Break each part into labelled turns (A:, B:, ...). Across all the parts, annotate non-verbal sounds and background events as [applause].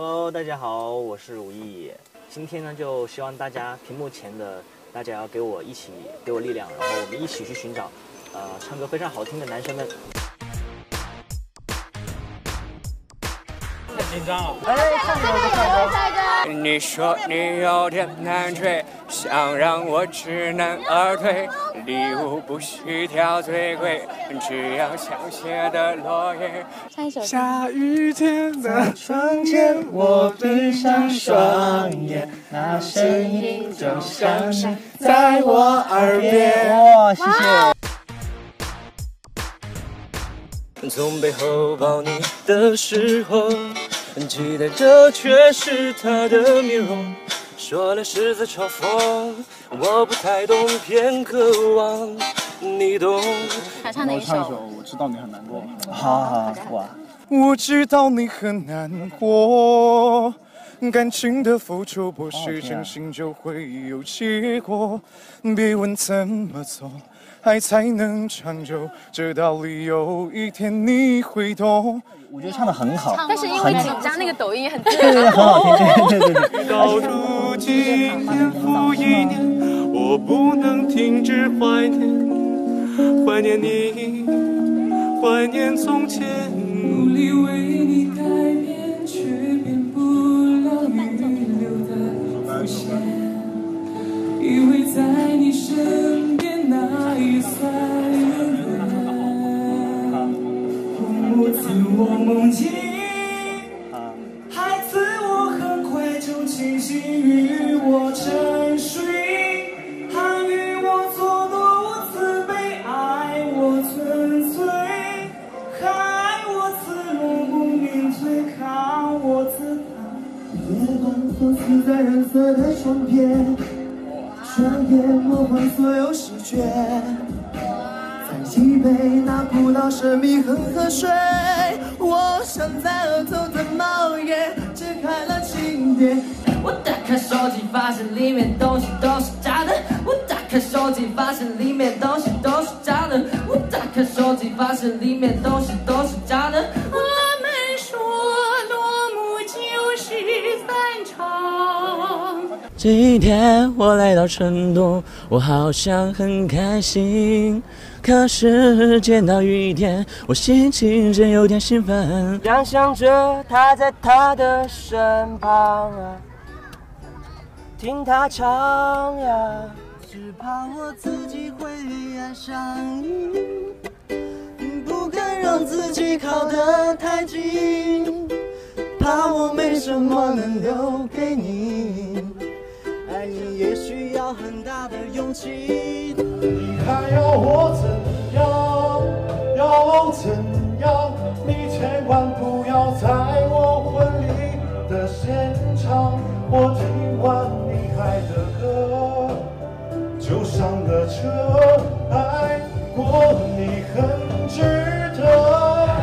A: Hello，大家好，我是吴毅。今天呢，就希望大家屏幕前的大家要给我一起给我力量，然后我们一起去寻找，呃，唱歌非常好听的男生们。
B: 紧张了！
A: 哎，唱歌就唱歌。
C: 你说你有点难追，想让我知难而退。礼物不需挑最贵，只要香榭的落叶。
D: 唱一首。
C: 下雨天的
A: 窗前，我闭上双眼，那声音就像是在我耳边。哇，谢谢。
C: 从背后抱你的时候，期待这却是他的面容。说了是在嘲讽，我不太懂，偏渴望你懂。
D: 还唱哪一首？
B: 我知道你很难过。
A: 好好好，哇！
C: 我知道你很难过，感情的付出不是真心就会有结果。别问怎么做，爱才能长久，这道理有一天你会懂。
A: 我觉得唱的很好，
D: 但是因为紧张，那个抖音也很自 [laughs]
A: 对。很好听，对对对对。
C: 到如今年复一年，我不能停止怀念，怀念你，怀念从前。
E: 努力为你改变，却变不了预留的伏线。那也算永远。我自我梦境，害自我很快就清醒，与我沉睡，还与我作弄慈悲，爱我纯粹，害我自若不明罪，看我自残。月光放肆在染色的窗边，双眼魔幻所有视觉。再一杯那古老神秘恒河水，我像在额头的帽檐揭开了庆典。我打开手机，发现里面东西都是假的。我打开手机，发现里面东西都是假的。我打开手机，发现里面东西都是假的。场。
F: 今天我来到成都，我好像很开心。可是见到雨天，我心情真有点兴奋。
C: 想象着他在他的身旁，听他唱呀。
F: 只怕我自己会爱上你，不敢让自己靠得太近，怕我没什么能留给你。你也需要很大的勇气。
G: 你还要我怎样？要怎样？你千万不要在我婚礼的现场。我听完你嗨的歌，就上了车，爱过你很值得。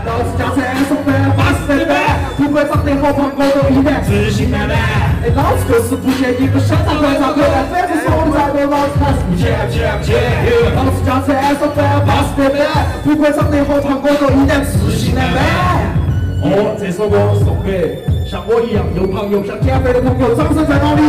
E: 老子驾车送饭，巴适的板，不管长得好胖高都一般，自信满满。老子就是不见一个香肠快长口，反正说再多，老子。还是不欠不欠不欠。老子驾车送饭，巴适的板，不管长得好胖我都依然，自信满满。哦，这首歌送给像我一样又胖又想减肥的朋友，掌声在哪里？